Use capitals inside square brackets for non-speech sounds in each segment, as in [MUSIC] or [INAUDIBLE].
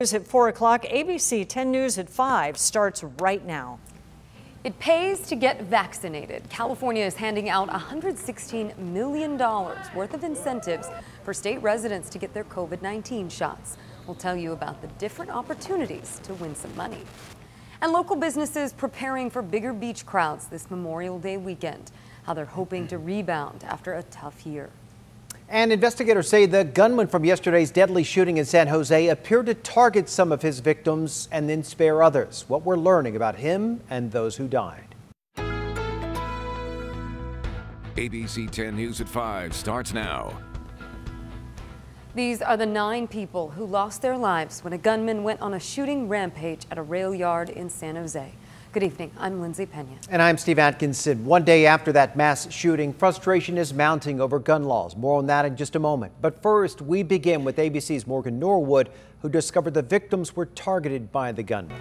News at 4 o'clock, ABC 10 News at 5 starts right now. It pays to get vaccinated. California is handing out $116 million worth of incentives for state residents to get their COVID 19 shots. We'll tell you about the different opportunities to win some money. And local businesses preparing for bigger beach crowds this Memorial Day weekend, how they're hoping to rebound after a tough year. And investigators say the gunman from yesterday's deadly shooting in San Jose appeared to target some of his victims and then spare others. What we're learning about him and those who died. ABC 10 News at 5 starts now. These are the nine people who lost their lives when a gunman went on a shooting rampage at a rail yard in San Jose. Good evening. I'm Lindsay Pena. And I'm Steve Atkinson. One day after that mass shooting, frustration is mounting over gun laws. More on that in just a moment. But first, we begin with ABC's Morgan Norwood, who discovered the victims were targeted by the gunman.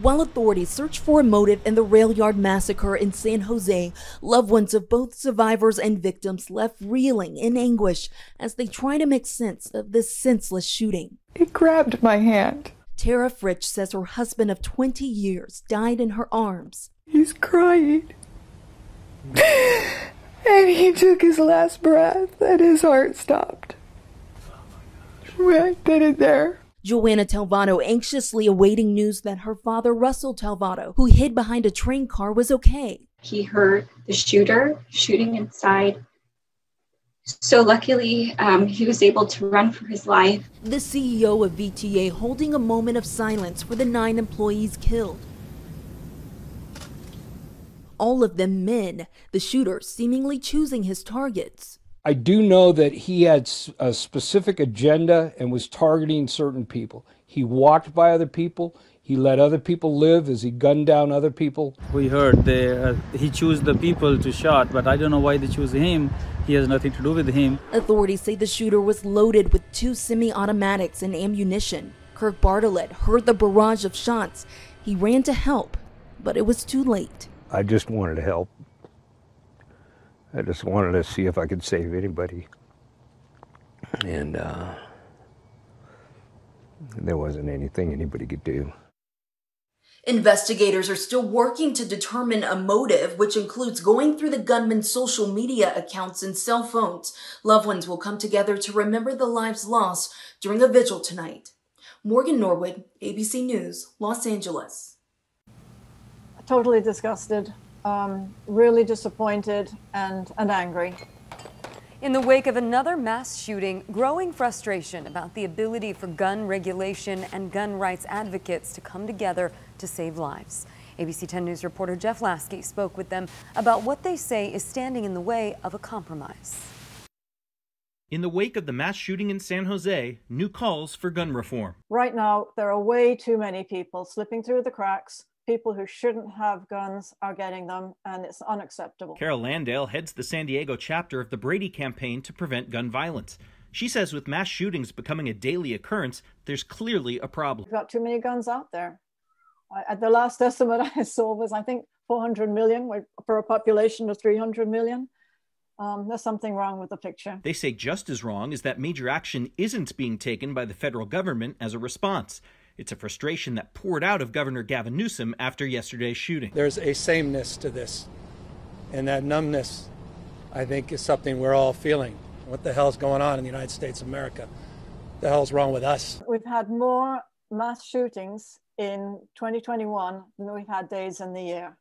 While authorities search for a motive in the rail yard massacre in San Jose, loved ones of both survivors and victims left reeling in anguish as they try to make sense of this senseless shooting. He grabbed my hand. Tara Fritch says her husband of 20 years died in her arms. He's crying. and he took his last breath and his heart stopped. Right then and there. Joanna Talvado anxiously awaiting news that her father, Russell Talvado, who hid behind a train car, was okay. He heard the shooter shooting inside so luckily, um, he was able to run for his life. The CEO of VTA holding a moment of silence for the nine employees killed. All of them men, the shooter seemingly choosing his targets. I do know that he had a specific agenda and was targeting certain people. He walked by other people. He let other people live as he gunned down other people. We heard they, uh, he chose the people to shot, but I don't know why they chose him. He has nothing to do with him. Authorities say the shooter was loaded with two semi-automatics and ammunition. Kirk Bartlett heard the barrage of shots. He ran to help, but it was too late. I just wanted to help. I just wanted to see if I could save anybody. And uh, there wasn't anything anybody could do. Investigators are still working to determine a motive, which includes going through the gunman's social media accounts and cell phones. Loved ones will come together to remember the lives lost during a vigil tonight. Morgan Norwood, ABC News, Los Angeles. Totally disgusted, um, really disappointed, and, and angry. In the wake of another mass shooting, growing frustration about the ability for gun regulation and gun rights advocates to come together to save lives. ABC 10 News reporter Jeff Lasky spoke with them about what they say is standing in the way of a compromise. In the wake of the mass shooting in San Jose, new calls for gun reform. Right now, there are way too many people slipping through the cracks people who shouldn't have guns are getting them, and it's unacceptable. Carol Landale heads the San Diego chapter of the Brady campaign to prevent gun violence. She says with mass shootings becoming a daily occurrence, there's clearly a problem. We've got too many guns out there. I, the last estimate [LAUGHS] I saw was, I think, 400 million for a population of 300 million. Um, there's something wrong with the picture. They say just as wrong is that major action isn't being taken by the federal government as a response. It's a frustration that poured out of Governor Gavin Newsom after yesterday's shooting. There's a sameness to this, and that numbness, I think, is something we're all feeling. What the hell's going on in the United States of America? What the hell's wrong with us? We've had more mass shootings in 2021 than we've had days in the year.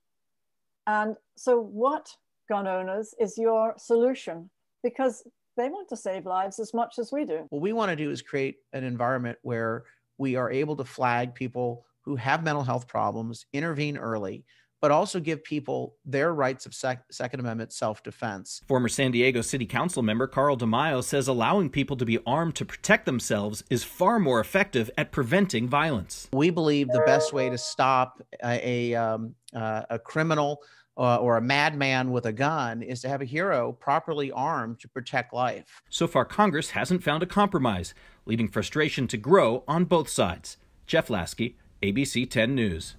And so, what, gun owners, is your solution? Because they want to save lives as much as we do. What we want to do is create an environment where we are able to flag people who have mental health problems, intervene early, but also give people their rights of sec- Second Amendment self defense. Former San Diego City Council member Carl DeMaio says allowing people to be armed to protect themselves is far more effective at preventing violence. We believe the best way to stop a, a, um, uh, a criminal uh, or a madman with a gun is to have a hero properly armed to protect life. So far, Congress hasn't found a compromise, leading frustration to grow on both sides. Jeff Lasky, ABC 10 News.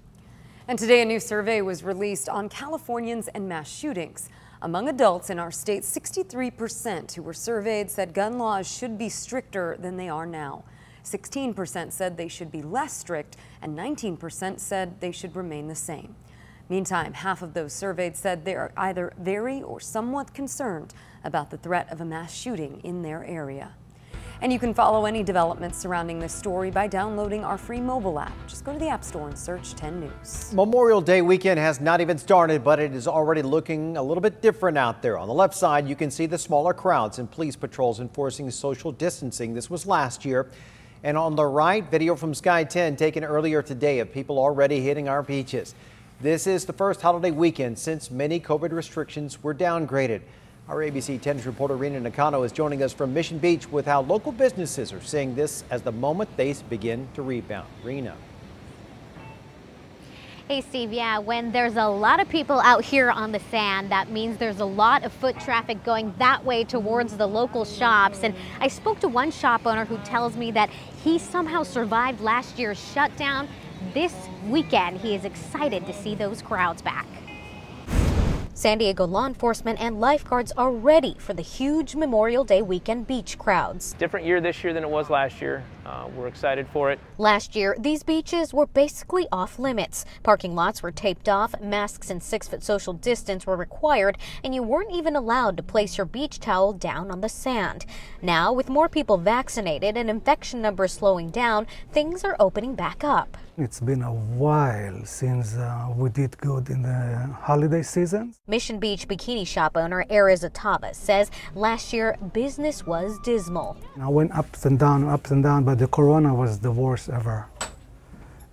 And today, a new survey was released on Californians and mass shootings. Among adults in our state, 63% who were surveyed said gun laws should be stricter than they are now. 16% said they should be less strict, and 19% said they should remain the same. Meantime, half of those surveyed said they are either very or somewhat concerned about the threat of a mass shooting in their area. And you can follow any developments surrounding this story by downloading our free mobile app. Just go to the App Store and search 10 News. Memorial Day weekend has not even started, but it is already looking a little bit different out there. On the left side, you can see the smaller crowds and police patrols enforcing social distancing. This was last year. And on the right, video from Sky 10 taken earlier today of people already hitting our beaches. This is the first holiday weekend since many COVID restrictions were downgraded. Our ABC 10's reporter Rina Nakano is joining us from Mission Beach with how local businesses are seeing this as the moment they begin to rebound. Rina. Hey Steve, yeah, when there's a lot of people out here on the sand, that means there's a lot of foot traffic going that way towards the local shops. And I spoke to one shop owner who tells me that he somehow survived last year's shutdown. This weekend, he is excited to see those crowds back. San Diego law enforcement and lifeguards are ready for the huge Memorial Day weekend beach crowds. Different year this year than it was last year. Uh, we're excited for it. Last year, these beaches were basically off limits. Parking lots were taped off, masks and six foot social distance were required, and you weren't even allowed to place your beach towel down on the sand. Now, with more people vaccinated and infection numbers slowing down, things are opening back up. It's been a while since uh, we did good in the holiday season. Mission Beach bikini shop owner Erez Atava says last year business was dismal. I went ups and down, ups and down, but the corona was the worst ever.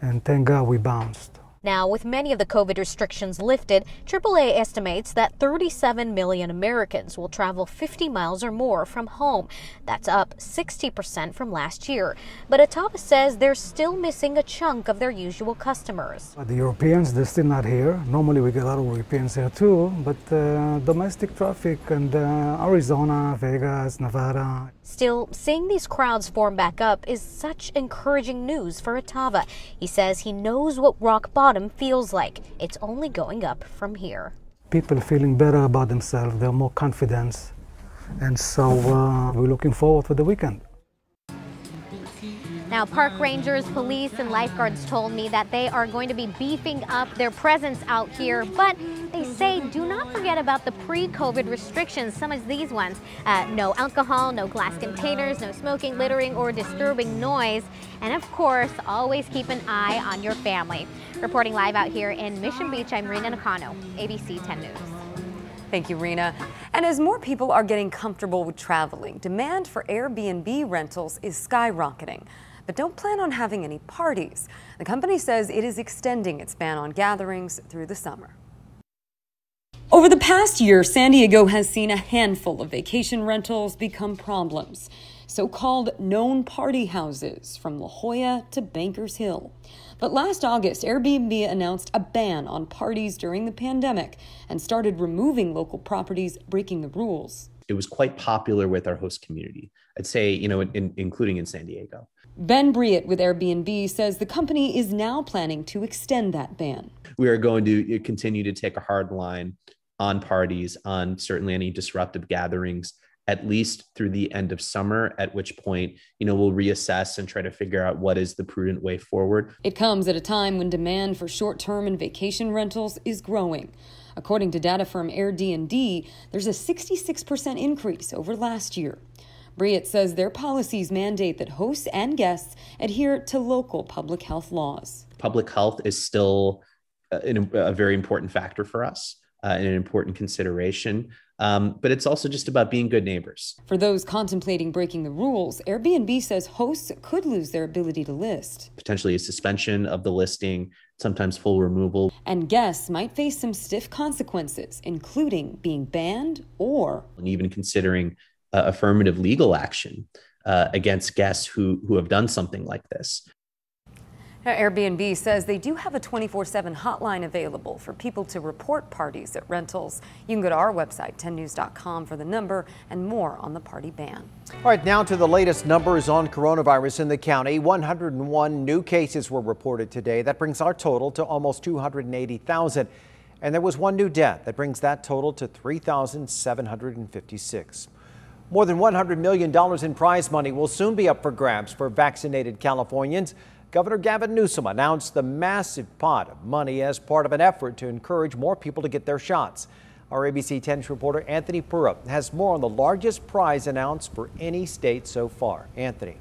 And thank God we bounced. Now, with many of the COVID restrictions lifted, AAA estimates that 37 million Americans will travel 50 miles or more from home. That's up 60% from last year. But Atava says they're still missing a chunk of their usual customers. The Europeans, they're still not here. Normally we get a lot of Europeans here too, but uh, domestic traffic and uh, Arizona, Vegas, Nevada. Still, seeing these crowds form back up is such encouraging news for Atava. He says he knows what rock bottom feels like. It's only going up from here. People feeling better about themselves, they're more confident, And so uh, we're looking forward for the weekend. Now, park rangers, police, and lifeguards told me that they are going to be beefing up their presence out here, but they say do not forget about the pre-COVID restrictions, some of these ones. Uh, no alcohol, no glass containers, no smoking, littering, or disturbing noise. And of course, always keep an eye on your family. Reporting live out here in Mission Beach, I'm Rina Nakano, ABC 10 News. Thank you, Rina. And as more people are getting comfortable with traveling, demand for Airbnb rentals is skyrocketing but don't plan on having any parties. The company says it is extending its ban on gatherings through the summer. Over the past year, San Diego has seen a handful of vacation rentals become problems. So called known party houses from La Jolla to Bankers Hill. But last August, Airbnb announced a ban on parties during the pandemic and started removing local properties breaking the rules. It was quite popular with our host community. I'd say, you know, in, including in San Diego. Ben Breit with Airbnb says the company is now planning to extend that ban. We are going to uh, continue to take a hard line on parties, on certainly any disruptive gatherings, at least through the end of summer, at which point, you know, we'll reassess and try to figure out what is the prudent way forward. It comes at a time when demand for short term and vacation rentals is growing. According to data firm AirDNA, there's a 66% increase over last year. Breit says their policies mandate that hosts and guests adhere to local public health laws. Public health is still a, a very important factor for us uh, and an important consideration. Um, but it's also just about being good neighbors. For those contemplating breaking the rules, Airbnb says hosts could lose their ability to list. Potentially a suspension of the listing, sometimes full removal. And guests might face some stiff consequences, including being banned or and even considering uh, affirmative legal action uh, against guests who, who have done something like this. Now, Airbnb says they do have a 24 7 hotline available for people to report parties at rentals. You can go to our website, 10news.com, for the number and more on the party ban. All right, now to the latest numbers on coronavirus in the county. 101 new cases were reported today. That brings our total to almost 280,000. And there was one new death. That brings that total to 3,756. More than $100 million in prize money will soon be up for grabs for vaccinated Californians. Governor Gavin Newsom announced the massive pot of money as part of an effort to encourage more people to get their shots. Our ABC 10 reporter Anthony Pura has more on the largest prize announced for any state so far. Anthony.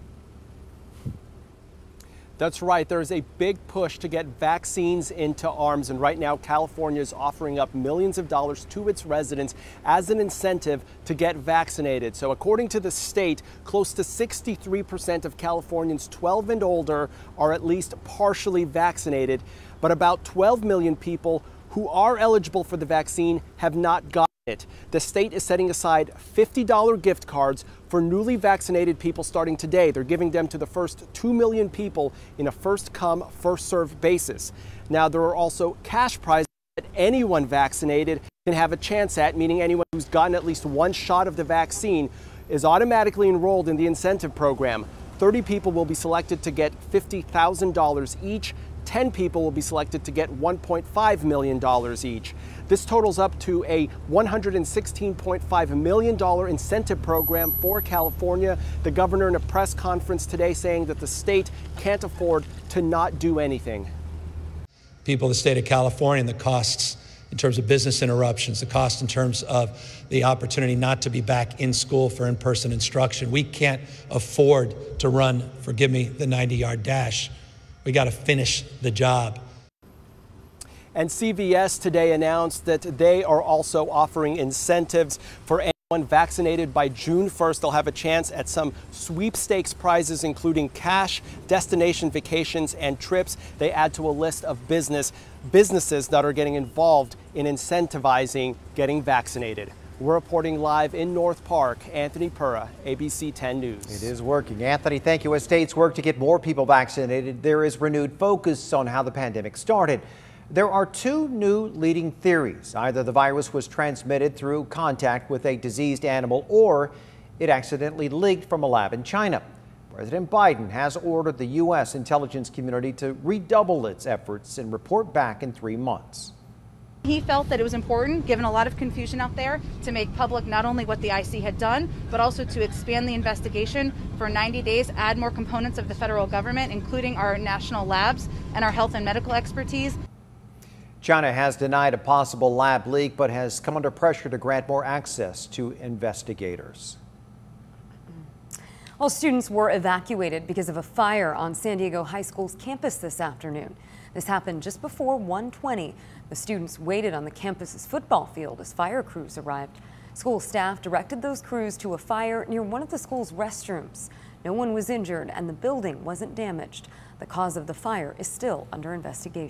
That's right. There's a big push to get vaccines into arms. And right now, California is offering up millions of dollars to its residents as an incentive to get vaccinated. So, according to the state, close to 63% of Californians 12 and older are at least partially vaccinated. But about 12 million people who are eligible for the vaccine have not gotten it. The state is setting aside $50 gift cards for newly vaccinated people starting today. They're giving them to the first 2 million people in a first come, first served basis. Now, there are also cash prizes that anyone vaccinated can have a chance at, meaning anyone who's gotten at least one shot of the vaccine is automatically enrolled in the incentive program. 30 people will be selected to get $50,000 each. 10 people will be selected to get $1.5 million each. This totals up to a $116.5 million incentive program for California. The governor in a press conference today saying that the state can't afford to not do anything. People the state of California and the costs in terms of business interruptions, the cost in terms of the opportunity not to be back in school for in person instruction. We can't afford to run, forgive me, the 90 yard dash. We got to finish the job. And CVS today announced that they are also offering incentives for anyone vaccinated by June 1st. They'll have a chance at some sweepstakes prizes, including cash, destination vacations, and trips. They add to a list of business businesses that are getting involved in incentivizing getting vaccinated. We're reporting live in North Park. Anthony Pura, ABC 10 News. It is working. Anthony, thank you. As states work to get more people vaccinated, there is renewed focus on how the pandemic started. There are two new leading theories. Either the virus was transmitted through contact with a diseased animal or it accidentally leaked from a lab in China. President Biden has ordered the U.S. intelligence community to redouble its efforts and report back in three months. He felt that it was important, given a lot of confusion out there, to make public not only what the IC had done, but also to expand the investigation for 90 days, add more components of the federal government, including our national labs and our health and medical expertise. China has denied a possible lab leak, but has come under pressure to grant more access to investigators. All students were evacuated because of a fire on San Diego High School's campus this afternoon. This happened just before 1:20. The students waited on the campus's football field as fire crews arrived. School staff directed those crews to a fire near one of the school's restrooms. No one was injured and the building wasn't damaged. The cause of the fire is still under investigation.